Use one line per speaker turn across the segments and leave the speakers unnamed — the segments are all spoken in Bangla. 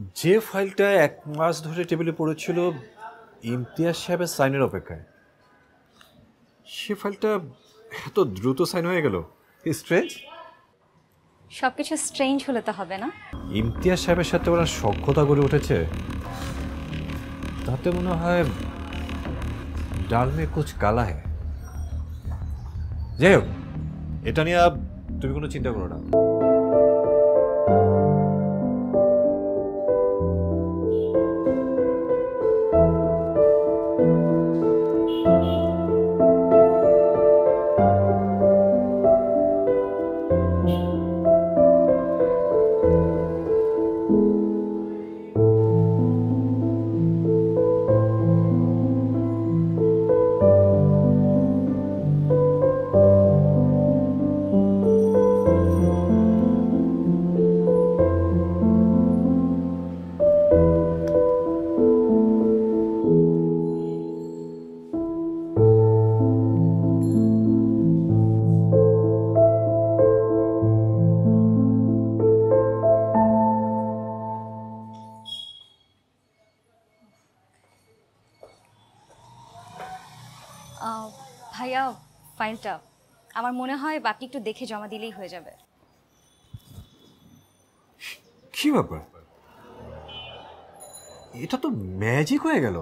যে ফাইলটা এক মাস ধরে টেবিলে পড়েছিল ইমতিয়াজ সাহেবের সাইনের অপেক্ষায়। সে ফাইলটা এত দ্রুত সাইন হয়ে গেল। স্ট্রেঞ্জ?
সব কিছু স্ট্রেঞ্জ হলে তো হবে না।
ইমতিয়াজ সাহেবের সাথে ওরা সক্ষতা গড়ে উঠেছে। তাতে মনে হয় ডাল মে কুচ কালা হ্যায় যাই হোক এটা নিয়ে তুমি কোনো চিন্তা করো না।
ভাইয়া ফাইলটা আমার মনে হয় বাকি একটু দেখে জমা দিলেই হয়ে যাবে।
কি ব্যাপার? এটা তো ম্যাজিক হয়ে গেল।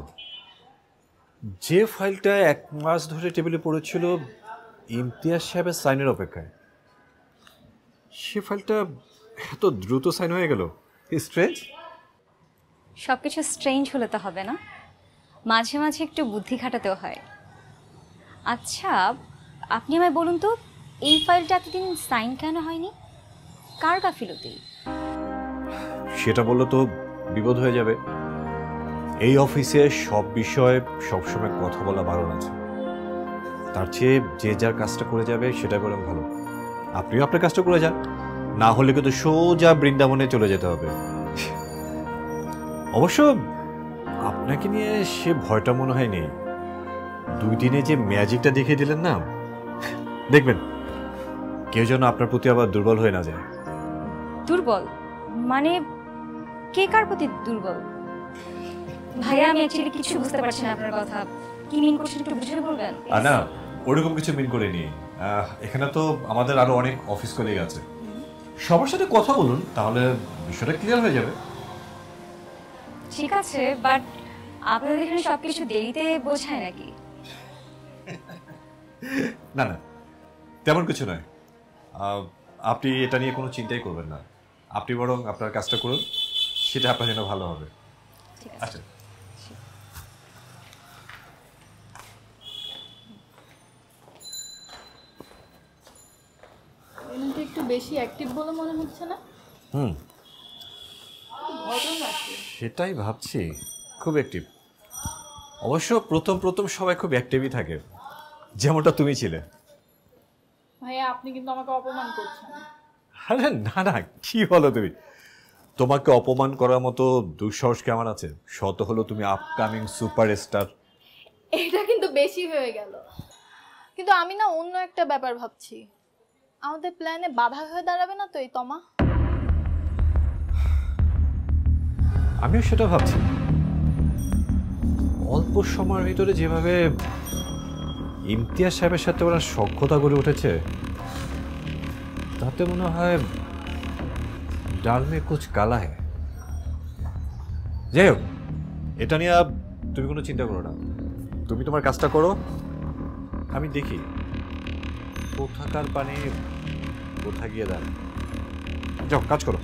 যে ফাইলটা এক মাস ধরে টেবিলে পড়েছিল ইমতিয়াজ সাহেবের সাইনের অপেক্ষায়। সে ফাইলটা এত দ্রুত সাইন হয়ে গেল। স্ট্রেঞ্জ
সব কিছু স্ট্রেঞ্জ হলে তো হবে না। মাঝে মাঝে একটু বুদ্ধি খাটাতেও হয়। আচ্ছা আপনি আমায় বলুন তো, এই ফাইলটা এতদিন সাইন কেন হয়নি? কার গাফিলতি?
সেটা বললে তো বিপদ হয়ে যাবে। এই অফিসে সব বিষয়ে সবসময় কথা বলা বারণ আছে। তার চেয়ে যে যার কাজটা করে যাবে, সেটা বরং ভালো। আপনিও আপনার কাজটা করে যান। না হলে কিন্তু সোজা বৃন্দাবনে চলে যেতে হবে। অবশ্য আপনাকে নিয়ে সে ভয়টা মনে হয় নেই। দুই দিনে যে ম্যাজিকটা দেখিয়ে দিলেন না? দেখবেন কেউ যেন আপনার প্রতি আবার দুর্বল হয়ে না যায়।
দুর্বল? মানে কে কার প্রতি দুর্বল? ভাইয়া আমি অ্যাকচুয়ালি কিছু বুঝতে পারছি না আপনার কথা। কি মিন করছেন একটু বুঝে বলবেন?
আর না ওরকম কিছু মিন করে নি এখানে তো আমাদের আরও অনেক অফিস কলিগ আছে। সবার সাথে কথা বলুন তাহলে বিষয়টা ক্লিয়ার হয়ে যাবে।
ঠিক আছে বাট আপনাদের এখানে সবকিছু দেরিতে বোঝায় নাকি?
না না তেমন কিছু নয়। আপনি এটা নিয়ে কোনো চিন্তাই করবেন না। আপনি বরং আপনার কাজটা করুন সেটা আপনার জন্য ভালো হবে। আচ্ছা।
একটু বেশি অ্যাক্টিভ বলে মনে হচ্ছে না?
হুম। সেটাই ভাবছি। খুব অ্যাক্টিভ অবশ্য প্রথম প্রথম সবাই খুব অ্যাক্টিভই থাকে। যেমনটা তুমি ছিলে।
ভাইয়া আপনি কিন্তু আমাকে অপমান করছেন।
আরে না না কি বলো তুমি? তোমাকে অপমান করার মতো দুঃসাহস কেমন আছে? শত হলো তুমি আপকামিং সুপারস্টার
এটা কিন্তু বেশি হয়ে গেল। কিন্তু আমি না অন্য একটা ব্যাপার ভাবছি। আমাদের প্ল্যানে বাধা হয়ে দাঁড়াবে না তো এই তমা?
আমিও সেটা ভাবছি। অল্প সময়ের ভিতরে যেভাবে ইমতিয়াজ সাহেবের সাথে ওরা সক্ষতা গড়ে উঠেছে, তাতে মনে হয় ডাল মে কুচ কালা হ্যায় যাই হোক, এটা নিয়ে তুমি কোনো চিন্তা করো না। তুমি তোমার কাজটা করো, আমি দেখি কোথাকার পানি কোথা গিয়ে দাঁড়ায়। যাও, কাজ করো।